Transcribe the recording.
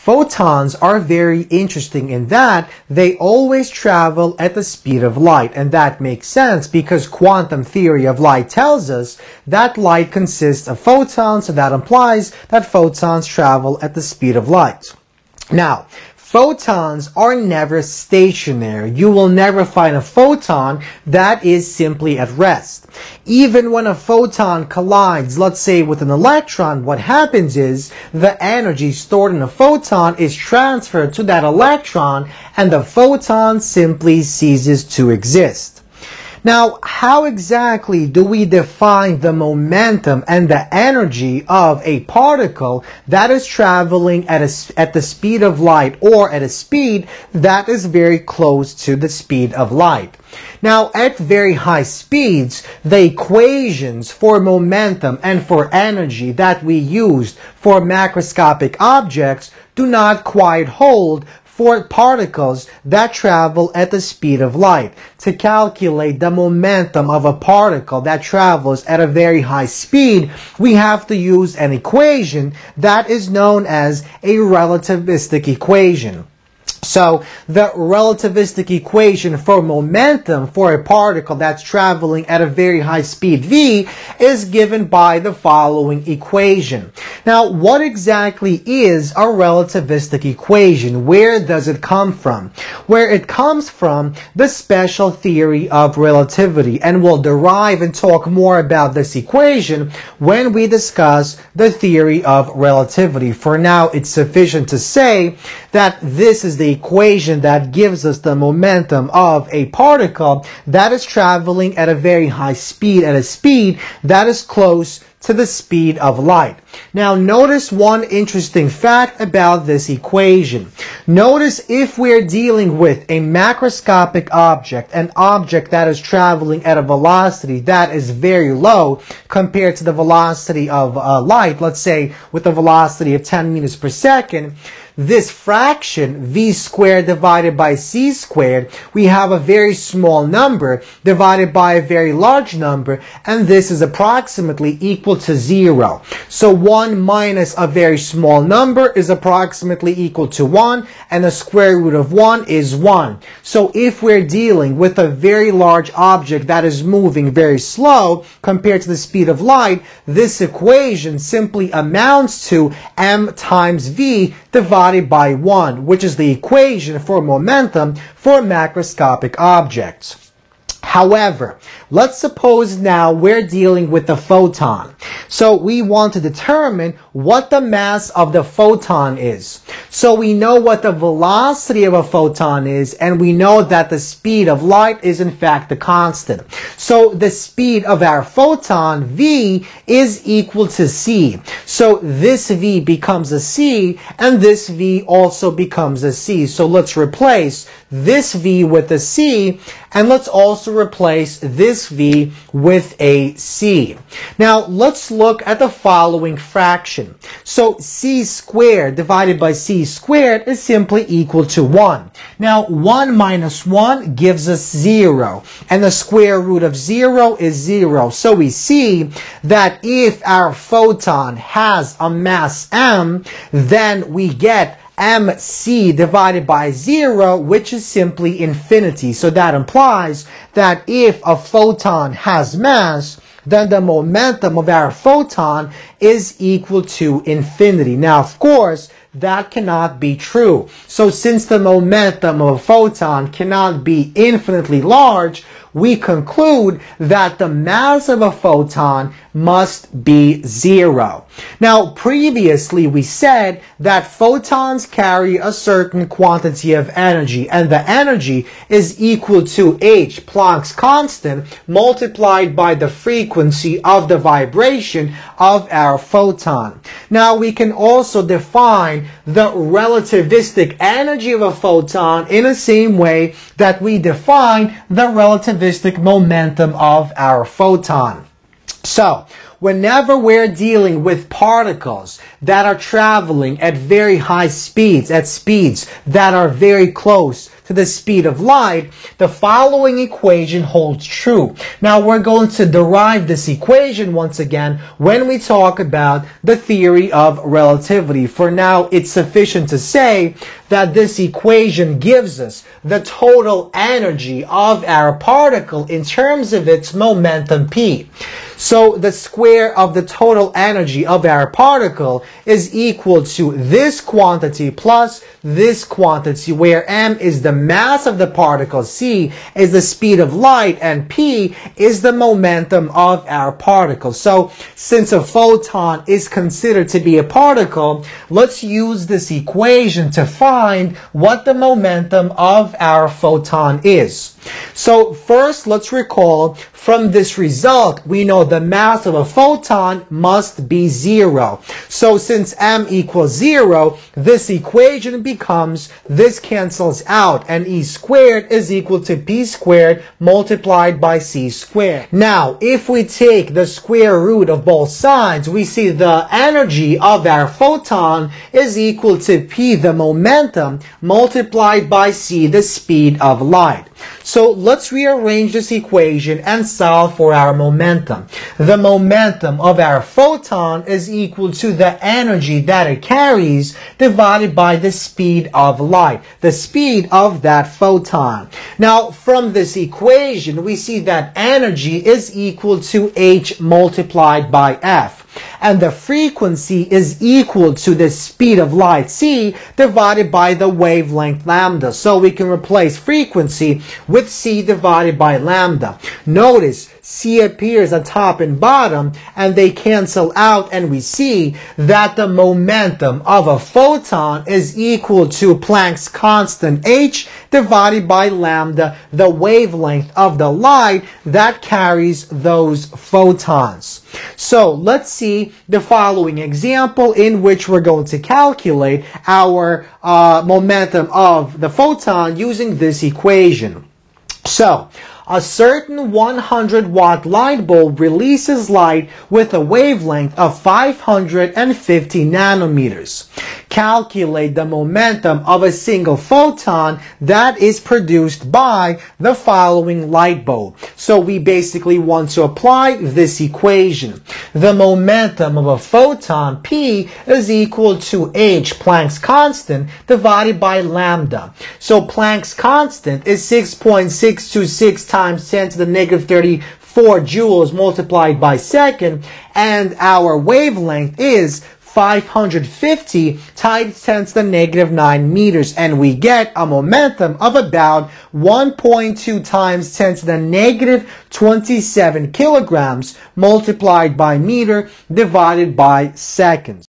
photons are very interesting in that they always travel at the speed of light. And that makes sense because quantum theory of light tells us that light consists of photons, so that implies that photons travel at the speed of light. Now, Photons are never stationary. You will never find a photon that is simply at rest. Even when a photon collides, let's say with an electron, what happens is the energy stored in a photon is transferred to that electron and the photon simply ceases to exist. Now, how exactly do we define the momentum and the energy of a particle that is traveling at, a, at the speed of light or at a speed that is very close to the speed of light? Now, at very high speeds, the equations for momentum and for energy that we used for macroscopic objects do not quite hold for particles that travel at the speed of light. To calculate the momentum of a particle that travels at a very high speed, we have to use an equation that is known as a relativistic equation. So the relativistic equation for momentum for a particle that's traveling at a very high speed v is given by the following equation. Now, what exactly is a relativistic equation? Where does it come from? Where it comes from the special theory of relativity, and we'll derive and talk more about this equation when we discuss the theory of relativity. For now, it's sufficient to say that this is the equation that gives us the momentum of a particle that is traveling at a very high speed, at a speed that is close to the speed of light. Now notice one interesting fact about this equation. Notice if we're dealing with a macroscopic object, an object that is traveling at a velocity that is very low compared to the velocity of uh, light, let's say with a velocity of 10 meters per second, this fraction, v squared divided by c squared, we have a very small number divided by a very large number, and this is approximately equal to zero. So 1 minus a very small number is approximately equal to 1, and the square root of 1 is 1. So if we're dealing with a very large object that is moving very slow compared to the speed of light, this equation simply amounts to m times v divided divided by 1, which is the equation for momentum for macroscopic objects. However, let's suppose now we're dealing with a photon. So we want to determine what the mass of the photon is. So we know what the velocity of a photon is, and we know that the speed of light is in fact the constant. So the speed of our photon, v, is equal to c. So this v becomes a c, and this v also becomes a c. So let's replace this v with a c, and let's also replace this v with a c. Now let's look at the following fraction. So c squared divided by c squared is simply equal to 1. Now 1 minus 1 gives us 0, and the square root of 0 is 0. So we see that if our photon has a mass m, then we get mc divided by 0, which is simply infinity. So that implies that if a photon has mass, then the momentum of our photon is equal to infinity. Now, of course, that cannot be true. So since the momentum of a photon cannot be infinitely large, we conclude that the mass of a photon must be zero. Now, previously we said that photons carry a certain quantity of energy, and the energy is equal to h, Planck's constant, multiplied by the frequency of the vibration of our photon. Now, we can also define the relativistic energy of a photon in the same way that we define the relativistic momentum of our photon. So, whenever we're dealing with particles that are traveling at very high speeds, at speeds that are very close to the speed of light, the following equation holds true. Now we're going to derive this equation once again when we talk about the theory of relativity. For now, it's sufficient to say that this equation gives us the total energy of our particle in terms of its momentum p. So the square of the total energy of our particle is equal to this quantity plus this quantity where m is the mass of the particle, c is the speed of light, and p is the momentum of our particle. So since a photon is considered to be a particle, let's use this equation to find what the momentum of our photon is. So first, let's recall from this result, we know the mass of a photon must be zero. So since m equals zero, this equation becomes, this cancels out, and e squared is equal to p squared multiplied by c squared. Now, if we take the square root of both sides, we see the energy of our photon is equal to p, the momentum, multiplied by c, the speed of light. So let's rearrange this equation and solve for our momentum. The momentum of our photon is equal to the energy that it carries divided by the speed of light, the speed of that photon. Now, from this equation, we see that energy is equal to h multiplied by f and the frequency is equal to the speed of light c divided by the wavelength lambda. So we can replace frequency with c divided by lambda. Notice C appears on top and bottom and they cancel out and we see that the momentum of a photon is equal to Planck's constant h divided by lambda, the wavelength of the light that carries those photons. So let's see the following example in which we're going to calculate our uh, momentum of the photon using this equation. So a certain 100 watt light bulb releases light with a wavelength of 550 nanometers. Calculate the momentum of a single photon that is produced by the following light bulb. So we basically want to apply this equation. The momentum of a photon P is equal to h, Planck's constant, divided by lambda. So Planck's constant is 6.626 times times 10 to the negative 34 joules multiplied by second, and our wavelength is 550 times 10 to the negative 9 meters and we get a momentum of about 1.2 times 10 to the negative 27 kilograms multiplied by meter divided by seconds.